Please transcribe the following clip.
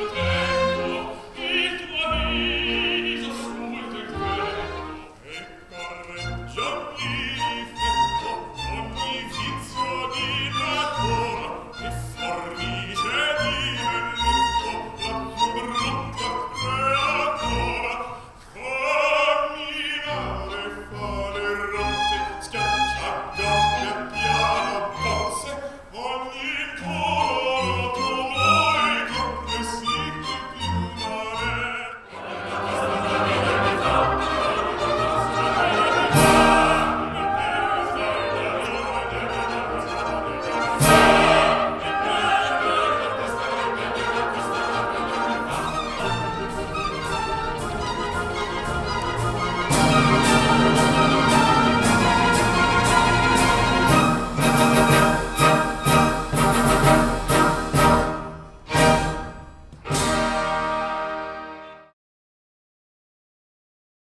Yeah.